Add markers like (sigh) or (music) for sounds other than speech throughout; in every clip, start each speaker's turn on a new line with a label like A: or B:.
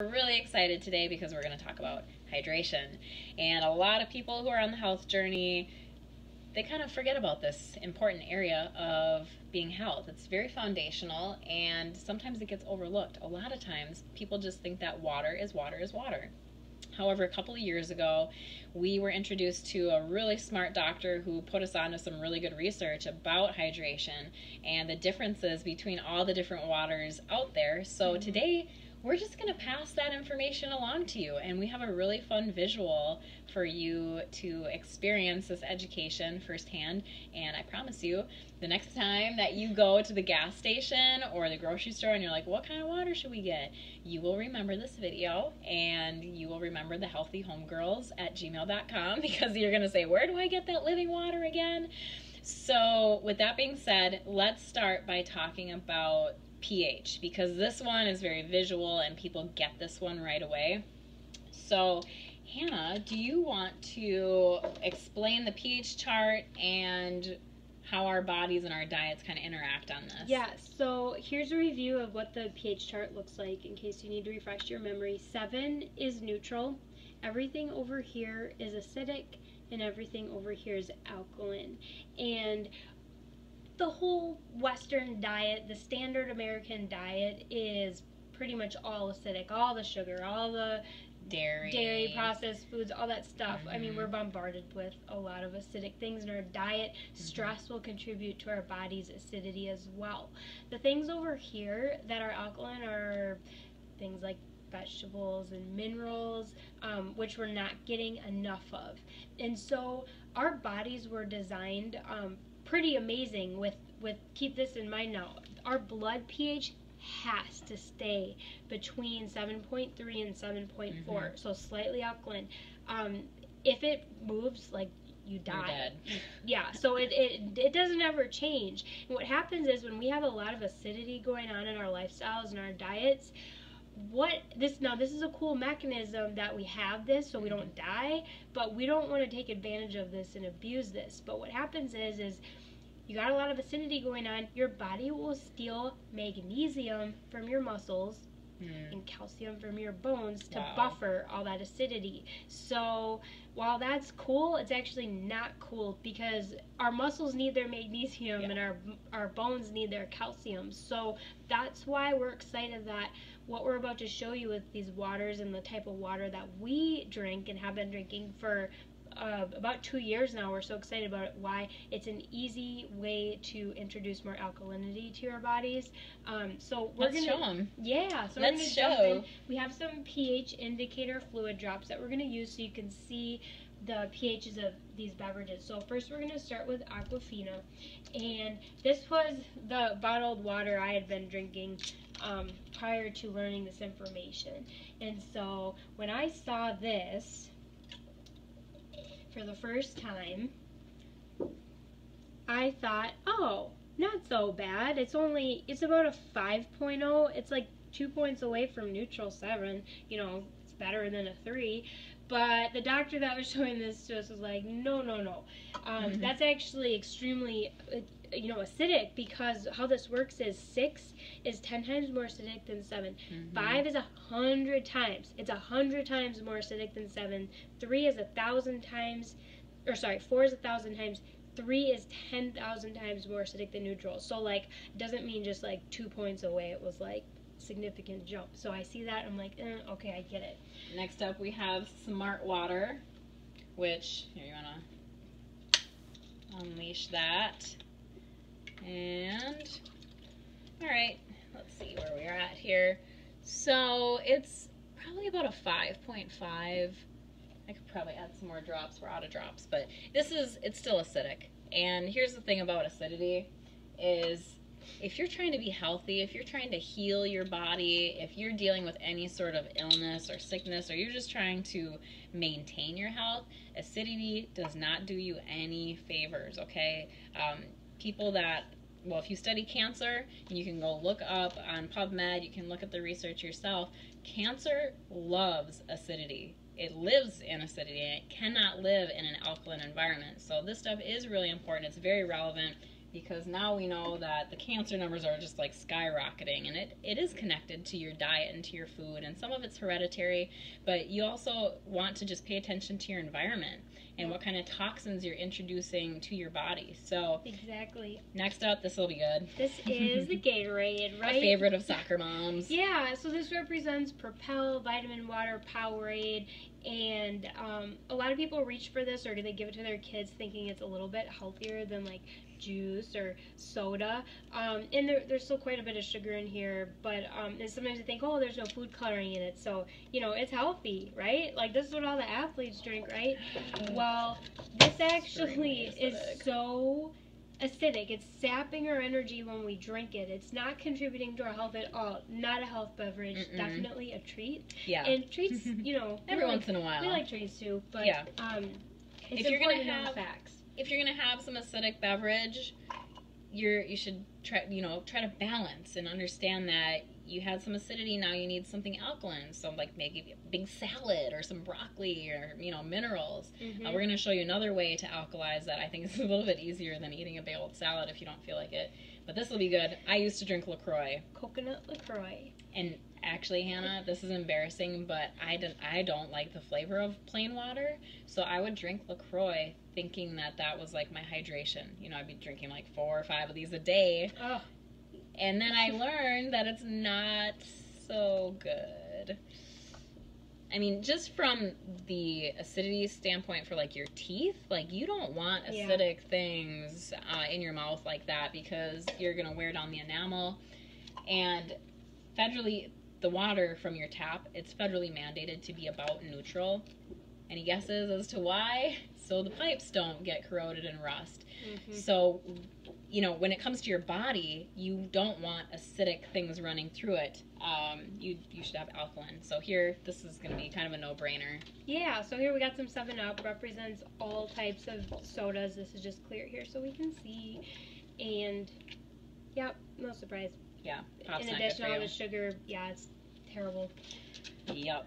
A: We're really excited today because we're going to talk about hydration. And a lot of people who are on the health journey, they kind of forget about this important area of being health. It's very foundational and sometimes it gets overlooked. A lot of times people just think that water is water is water. However, a couple of years ago, we were introduced to a really smart doctor who put us onto some really good research about hydration and the differences between all the different waters out there. So mm-hmm. today, we're just going to pass that information along to you. And we have a really fun visual for you to experience this education firsthand. And I promise you, the next time that you go to the gas station or the grocery store and you're like, what kind of water should we get? You will remember this video and you will remember the healthy homegirls at gmail.com (laughs) because you're going to say, where do I get that living water again? So, with that being said, let's start by talking about pH because this one is very visual and people get this one right away. So, Hannah, do you want to explain the pH chart and how our bodies and our diets kind of interact on this?
B: Yeah, so here's a review of what the pH chart looks like in case you need to refresh your memory. Seven is neutral, everything over here is acidic, and everything over here is alkaline. And the whole Western diet, the standard American diet, is pretty much all acidic. All the sugar, all the
A: dairy,
B: dairy, processed foods, all that stuff. Mm-hmm. I mean, we're mm-hmm. bombarded with a lot of acidic things in our diet. Mm-hmm. Stress will contribute to our body's acidity as well. The things over here that are alkaline are things like vegetables and minerals, um, which we're not getting enough of. And so our bodies were designed um, pretty amazing with with keep this in mind now our blood ph has to stay between 7.3 and 7.4 mm-hmm. so slightly alkaline. Um, if it moves like you die. yeah so it, it it doesn't ever change. And what happens is when we have a lot of acidity going on in our lifestyles and our diets what this now this is a cool mechanism that we have this so we don't die but we don't want to take advantage of this and abuse this. But what happens is is you got a lot of acidity going on your body will steal magnesium from your muscles mm. and calcium from your bones to wow. buffer all that acidity so while that's cool it's actually not cool because our muscles need their magnesium yeah. and our our bones need their calcium so that's why we're excited that what we're about to show you with these waters and the type of water that we drink and have been drinking for uh, about two years now. We're so excited about it. Why? It's an easy way to introduce more alkalinity to your bodies. Um, so we're
A: Let's
B: gonna
A: show them.
B: Yeah. So
A: Let's show.
B: We have some pH indicator fluid drops that we're gonna use so you can see the pHs of these beverages. So first we're going to start with Aquafina. And this was the bottled water I had been drinking um, prior to learning this information. And so when I saw this for the first time, I thought, oh, not so bad. It's only, it's about a 5.0. It's like two points away from neutral 7. You know, it's better than a 3. But the doctor that was (laughs) showing this to us was like, no, no, no. Um, mm-hmm. That's actually extremely, uh, you know, acidic because how this works is six is ten times more acidic than 7 mm-hmm. Five is a hundred times. It's a hundred times more acidic than seven. Three is a thousand times, or sorry, four is a thousand times. Three is ten thousand times more acidic than neutral. So like, it doesn't mean just like two points away. It was like significant jump. So I see that, I'm like, eh, okay, I get it.
A: Next up, we have Smart Water, which, here, you want to unleash that. And, all right, let's see where we are at here. So it's probably about a 5.5. I could probably add some more drops. We're out of drops, but this is, it's still acidic. And here's the thing about acidity is if you're trying to be healthy, if you're trying to heal your body, if you're dealing with any sort of illness or sickness, or you're just trying to maintain your health, acidity does not do you any favors, okay? Um, people that well, if you study cancer, you can go look up on PubMed, you can look at the research yourself. Cancer loves acidity. It lives in acidity and it cannot live in an alkaline environment. So this stuff is really important. It's very relevant because now we know that the cancer numbers are just like skyrocketing and it, it is connected to your diet and to your food and some of it's hereditary but you also want to just pay attention to your environment and what kind of toxins you're introducing to your body so
B: Exactly.
A: next up this will be good
B: This is the Gatorade, (laughs)
A: my
B: right?
A: favorite of soccer moms
B: Yeah, so this represents Propel, Vitamin Water, Powerade, and um, a lot of people reach for this or do they give it to their kids thinking it's a little bit healthier than like juice or soda. Um, and there, there's still quite a bit of sugar in here, but um, and sometimes they think, oh, there's no food coloring in it, so you know it's healthy, right? Like this is what all the athletes drink, right? Well, this actually is so acidic. It's sapping our energy when we drink it. It's not contributing to our health at all. Not a health beverage.
A: Mm-mm.
B: Definitely a treat.
A: yeah
B: And treats, (laughs) you know,
A: every
B: like,
A: once in a while
B: we like treats too. But
A: Yeah.
B: um, it's
A: If you're gonna
B: important to know
A: have-
B: facts.
A: If you're gonna have some acidic beverage, you're you should try you know try to balance and understand that you had some acidity now you need something alkaline so like maybe a big salad or some broccoli or you know minerals.
B: Mhm.
A: uh, we're going to show you another way to alkalize that. I think (laughs) is a little bit easier than eating a baked salad if you don't feel like it. But this will be good. I used to drink lacroix.
B: Coconut LaCroix.
A: and actually hannah this is embarrassing but i don't i don't like the flavor of plain water. So i would drink lacroix thinking that that was like my hydration. You know i'd be drinking like four or five of these a day.
B: Oh,
A: and then i learned that it's not so good. I mean just from the acidity standpoint for like your teeth like you don't want
B: Yeah.
A: acidic things uh, in your mouth like that because you're gonna wear down the enamel. And federally the water from your tap it's federally mandated to be about neutral any guesses as to why so the pipes don't get corroded and rust
B: mhm.
A: so you know when it comes to your body you don't want acidic things running through it um, you you should have alkaline so here this is going to be kind of a no-brainer
B: Yeah, so here we got some 7 Up. Represents all types of sodas. This is just clear here so we can see. And, yep, no surprise.
A: yeah
B: In addition, all the sugar, yeah, it's terrible.
A: Yep.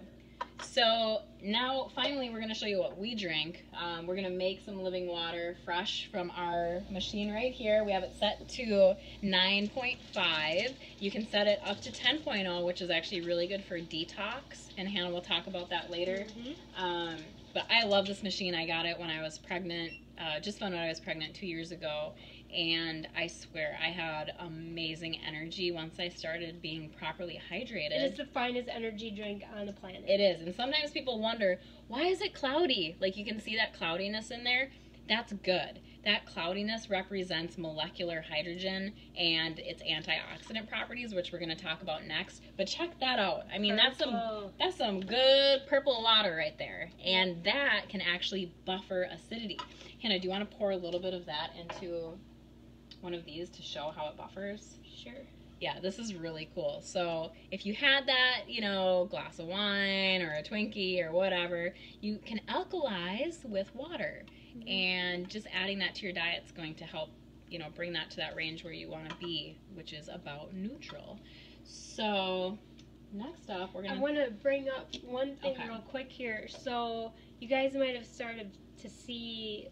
A: So now, finally, we're going to show you what we drink. Um, we're going to make some living water fresh from our machine right here. We have it set to 9.5. You can set it up to 10.0, which is actually really good for detox, and Hannah will talk about that later.
B: Mhm.
A: Um, but I love this machine. I got it when I was pregnant. Uh, just found out I was pregnant two years ago, and I swear I had amazing energy once I started being properly hydrated.
B: It is the finest energy drink on the planet.
A: It is. And sometimes people wonder, why is it cloudy? Like you can see that cloudiness in there. That's good. That cloudiness represents molecular hydrogen and its antioxidant properties, which we're going to talk about next. But check that out. I mean, that's some that's some good purple water right there. And that can actually buffer acidity. Hannah, do you want to pour a little bit of that into one of these to show how it buffers?
B: Sure.
A: yeah, this is really cool. So if you had that, you know, glass of wine or a Twinkie or whatever, you can alkalize with water.
B: Mm-hmm.
A: And just adding that to your diet is going to help, you know, bring that to that range where you want to be, which is about neutral. So next up, we're gonna.
B: I want to bring up one thing
A: Okay.
B: real quick here. So, you guys might have started to see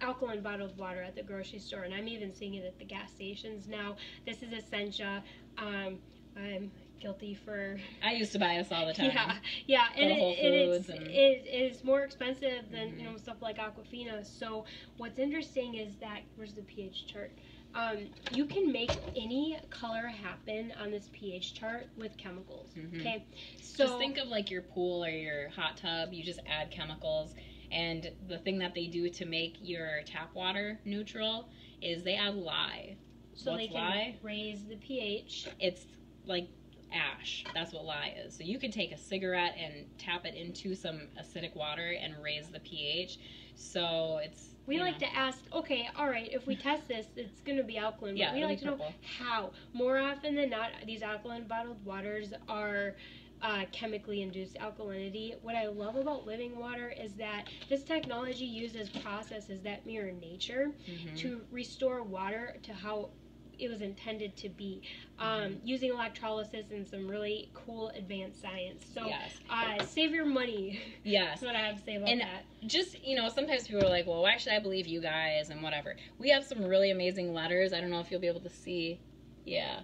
B: alkaline bottled water at the grocery store, and I'm even seeing it at the gas stations now. This is Essentia. Um, I'm guilty for (laughs)
A: I used to buy this all the time.
B: yeah, yeah, and,
A: Go to Whole
B: it, and it's
A: and-
B: it is more expensive than you
A: Mhm.
B: know stuff like Aquafina. So what's interesting is that where's the pH chart? Um, you can make any color happen on this pH chart with chemicals.
A: Mhm.
B: Okay, so
A: just think of like your pool or your hot tub. You just add chemicals, and the thing that they do to make your tap water neutral is they add lye.
B: so they can
A: lye?
B: raise the pH.
A: It's like ash. That's what lye is. So you can take a cigarette and tap it into some acidic water and raise the pH. So it's
B: We like
A: know,
B: to ask, okay, all right, if we (laughs) test this, it's going to be alkaline.
A: Yeah,
B: we like to know how. More often than not, these alkaline bottled waters are uh, chemically induced alkalinity. What I love about living water is that this technology uses processes that mirror nature
A: mhm.
B: to restore water to how it was intended to be, um,
A: Mm-hmm.
B: using electrolysis and some really cool advanced science. So,
A: yes.
B: uh, save your money.
A: Yes.
B: That's what I have to say about
A: And-
B: that.
A: just you know sometimes people are like well why should i believe you guys and whatever we have some really amazing letters i don't know if you'll be able to see yeah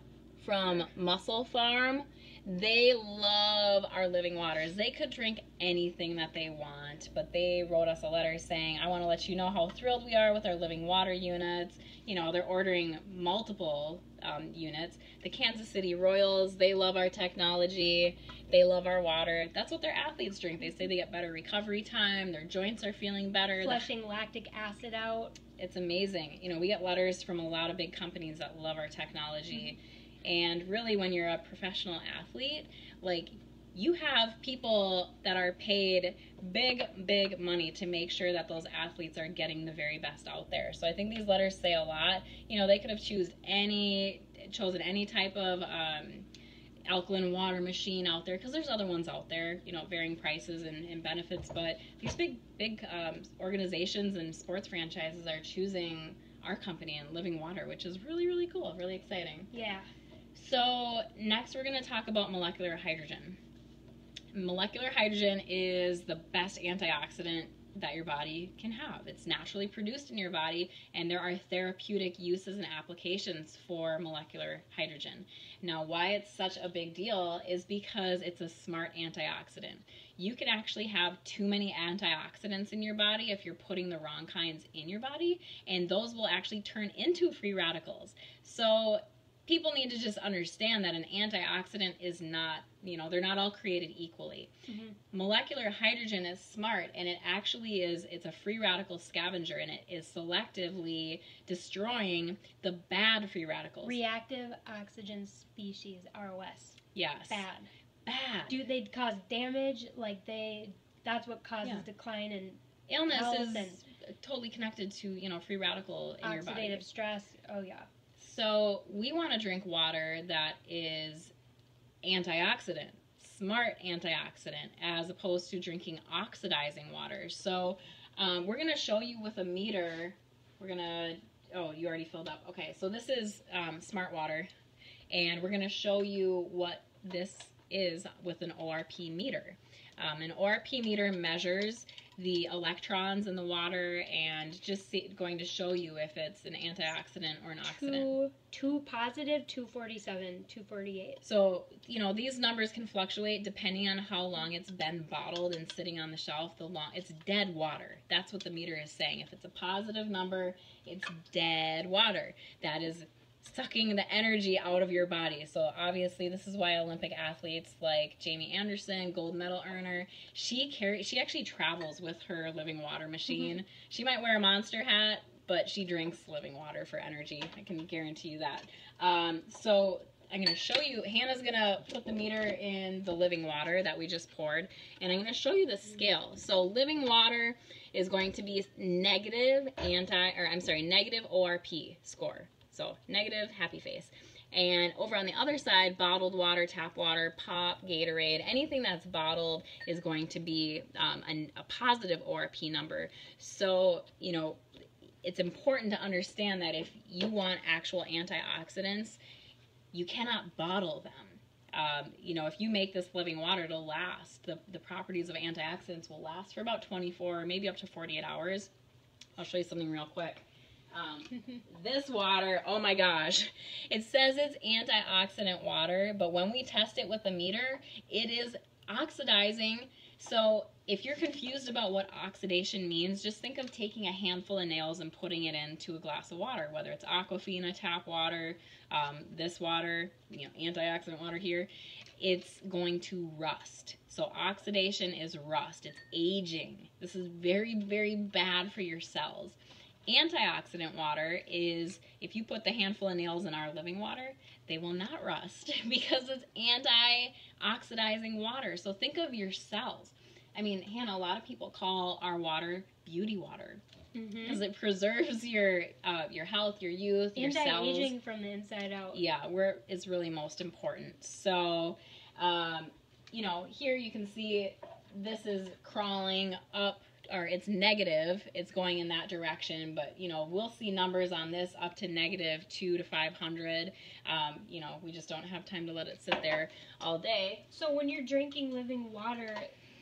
A: from MusclePharm they love our living waters they could drink anything that they want but they wrote us a letter saying i want to let you know how thrilled we are with our living water units you know they're ordering multiple um, units the kansas city royals they love our technology they love our water. That's what their athletes drink. They say they get better recovery time. Their joints are feeling better. The-
B: Flushing lactic acid out.
A: It's amazing. You know, we get letters from a lot of big companies that love our technology. And really, when you're a professional athlete, like you have people that are paid big, big money to make sure that those athletes are getting the very best out there. So I think these letters say a lot. You know, they could have any chosen any type of um, alkaline water machine out there because there's other ones out there you know varying prices and, and benefits but these big big um, organizations and sports franchises are choosing our company and living water which is really really cool really exciting
B: Yeah.
A: So next we're going to talk about molecular hydrogen molecular hydrogen is the best antioxidant that your body can have. It's naturally produced in your body, and there are therapeutic uses and applications for molecular hydrogen. Now, why it's such a big deal is because it's a smart antioxidant. You can actually have too many antioxidants in your body if you're putting the wrong kinds in your body, and those will actually turn into free radicals. So, people need to just understand that an antioxidant is not, you know, they're not all created equally
B: Mhm.
A: molecular hydrogen is smart and it actually is it's a free radical scavenger and it is selectively destroying the bad free radicals
B: Reactive oxygen species, ROS.
A: yes
B: Bad.
A: bad
B: Do they cause damage? Like they, that's what causes
A: Yeah.
B: decline in
A: illness is
B: and-
A: totally connected to you know free radical in your body
B: oxidative stress. Oh yeah.
A: So we want to drink water that is antioxidant smart antioxidant as opposed to drinking oxidizing water. So um, we're going to show you with a meter we're going to oh you already filled up. Okay so this is um, smart water and we're going to show you what this is with an orp meter. Um, an orp meter measures the electrons in the water and just see, going to show you if it's an antioxidant or an oxidant
B: Two, two positive, two forty-seven, two forty-eight.
A: so, you know, these numbers can fluctuate depending on how long it's been bottled and sitting on the shelf. The long it's dead water. That's what the meter is saying. If it's a positive number, it's dead water. That is sucking the energy out of your body. So, obviously, this is why Olympic athletes like Jamie Anderson, gold medal earner, she carry she actually travels with her living water machine. She might wear a monster hat, but she drinks living water for energy. I can guarantee you that. Um, so I'm going to show you, Hannah's going to put the meter in the living water that we just poured, and I'm going to show you the scale. So living water is going to be negative anti, or I'm sorry, negative ORP score. So negative happy face. And over on the other side, bottled water, tap water, pop, Gatorade, anything that's bottled is going to be um, a, a positive ORP number. So, you know, it's important to understand that if you want actual antioxidants, you cannot bottle them. Um, you know, if you make this living water to last, the, the properties of antioxidants will last for about 24, maybe up to 48 hours. I'll show you something real quick. Um, this water, oh my gosh, it says it's antioxidant water, but when we test it with a meter, it is oxidizing. So if you're confused about what oxidation means, just think of taking a handful of nails and putting it into a glass of water, whether it's Aquafina tap water, um, this water, you know, antioxidant water here, it's going to rust. So oxidation is rust. It's aging. This is very, very bad for your cells. Antioxidant water is if you put the handful of nails in our living water, they will not rust (laughs) because it's anti-oxidizing water. So think of your cells. I mean, Hannah, a lot of people call our water beauty water
B: Mm-hmm.
A: because it preserves your uh, your health, your youth, your cells.
B: Anti-aging from the inside out.
A: Yeah, where is really most important. So, um, you know, here you can see this is crawling up or it's negative it's going in that direction but you know we'll see numbers on this up to negative 2 to 500 um, you know we just don't have time to let it sit there all day
B: So when you're drinking living water,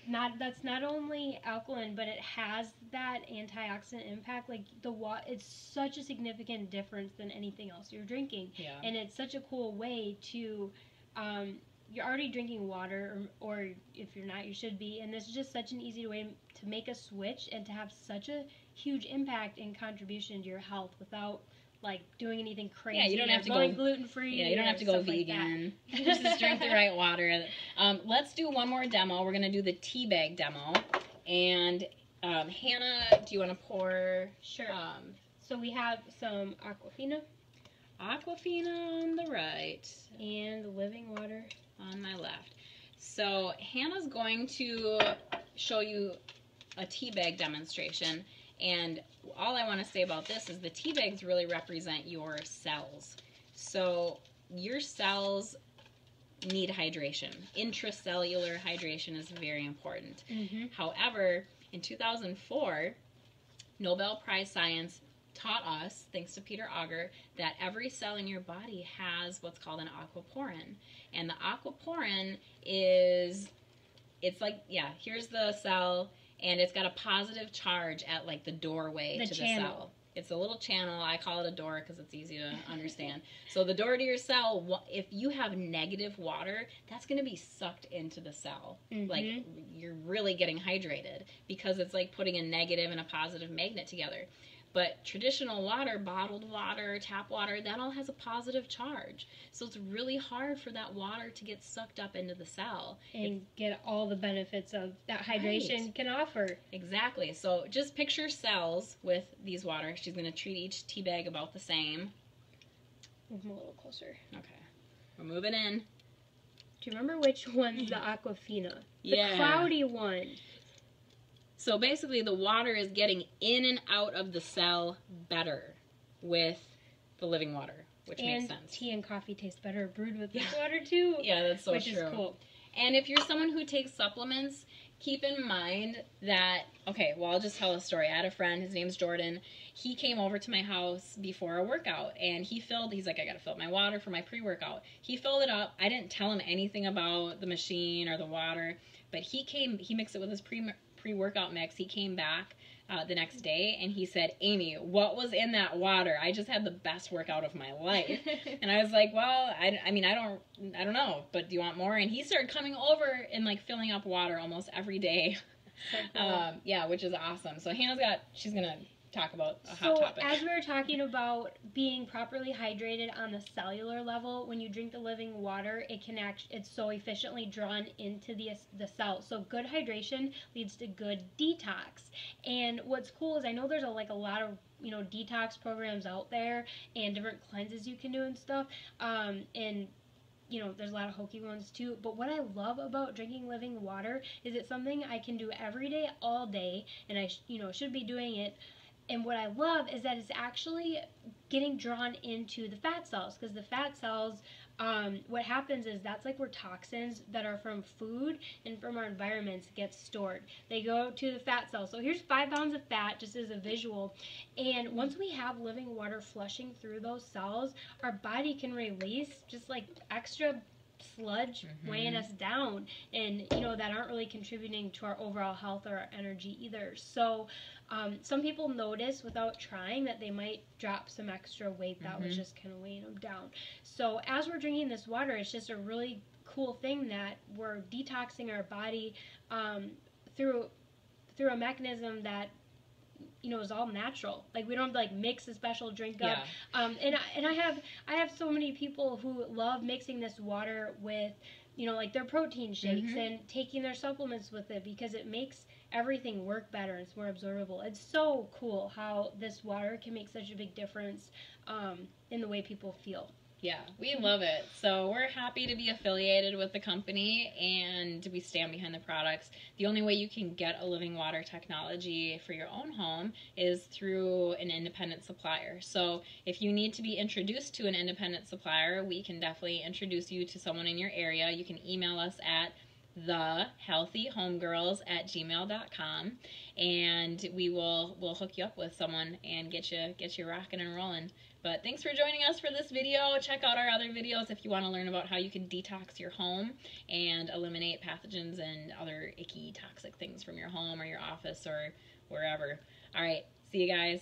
B: not that's not only alkaline, but it has that antioxidant impact. Like the water, it's such a significant difference than anything else you're drinking,
A: Yeah.
B: and it's such a cool way to. Um, you're already drinking water, or, or if you're not, you should be. And this is just such an easy way to make a switch and to have such a huge impact and contribution to your health without like doing anything crazy.
A: Yeah, you don't have to go-
B: gluten free.
A: Yeah, you don't have to go vegan. just drink the right water. Um, let's do one more demo. We're gonna do the tea bag demo. And um, Hannah, do you want to pour
B: Sure.
A: um,
B: So we have some Aquafina
A: Aquafina on the right,
B: and the living water.
A: On my left? So Hannah's going to show you a tea bag demonstration. And all I want to say about this is the tea bags really represent your cells. So your cells need hydration. Intracellular hydration is very important.
B: Mm-hmm.
A: However, in 2004, Nobel Prize Science taught us, thanks to Peter Agre, that every cell in your body has what's called an aquaporin. And the aquaporin is, it's like, yeah, here's the cell, and it's got a positive charge at like the doorway
B: The
A: to
B: channel.
A: the cell. It's a little channel. I call it a door because it's easy to (laughs) understand. So the door to your cell, if you have negative water, that's going to be sucked into the cell. Like
B: Mhm.
A: you're really getting hydrated because it's like putting a negative and a positive magnet together. But traditional water, bottled water, tap water, that all has a positive charge. So it's really hard for that water to get sucked up into the cell.
B: and get all the benefits of that hydration
A: Right.
B: can offer.
A: Exactly. So just picture cells with these water. She's going to treat each tea bag about the same.
B: Move 'em a little closer.
A: Okay. We're moving in.
B: Do you remember which one's the (clears throat) Aquafina? The
A: Yeah.
B: cloudy one.
A: So basically, the water is getting in and out of the cell better with the living water, which
B: and
A: makes sense.
B: tea and coffee taste better brewed with this water too. (laughs)
A: Yeah, that's so
B: which
A: true.
B: is cool.
A: And if you're someone who takes supplements, keep in mind that, okay, well, I'll just tell a story. I had a friend, his name's Jordan. He came over to my house before a workout and he filled, he's like, I gotta fill up my water for my pre workout. He filled it up. I didn't tell him anything about the machine or the water, but he came, he mixed it with his pre pre workout mix. He came back. Uh, the next day and he said amy what was in that water i just had the best workout of my life (laughs) and I was like, well, I, I mean, I don't, I don't know, but do you want more? And he started coming over and like filling up water almost every day.
B: So cool.
A: Um, yeah, which is awesome. So Hannah's got, she's gonna talk about a hot
B: so
A: topic.
B: as we were talking about being properly hydrated on the cellular level, when you drink the living water, it can act it's so efficiently drawn into the the cell. So good hydration leads to good detox. And what's cool is I know there's a, like a lot of you know detox programs out there and different cleanses you can do and stuff. Um, and you know, there's a lot of hokey ones too. But what I love about drinking living water is it's something I can do every day, all day, and I, sh- you know, should be doing it. And what I love is that it's actually getting drawn into the fat cells because the fat cells, um, what happens is that's like where toxins that are from food and from our environments get stored. They go to the fat cells. So here's five pounds of fat just as a visual. And once we have living water flushing through those cells, our body can release just like extra sludge
A: Mhm.
B: weighing us down and you know that aren't really contributing to our overall health or our energy either so um, some people notice without trying that they might drop some extra weight that was
A: Mhm.
B: just kind of weighing them down so as we're drinking this water it's just a really cool thing that we're detoxing our body um, through through a mechanism that you know is all natural like we don't like mix a special drink up
A: yeah.
B: um, and I, and I have I have so many people who love mixing this water with you know like their protein shakes
A: Mhm.
B: and taking their supplements with it because it makes everything work better it's more absorbable. It's so cool how this water can make such a big difference um, in the way people feel.
A: Yeah, we love it. So we're happy to be affiliated with the company and we stand behind the products. The only way you can get a living water technology for your own home is through an independent supplier. So if you need to be introduced to an independent supplier, we can definitely introduce you to someone in your area. You can email us at thehealthyhomegirls at gmail.com and we will we'll hook you up with someone and get you get you rocking and rolling But thanks for joining us for this video. Check out our other videos if you want to learn about how you can detox your home and eliminate pathogens and other icky toxic things from your home or your office or wherever. All right, see you guys.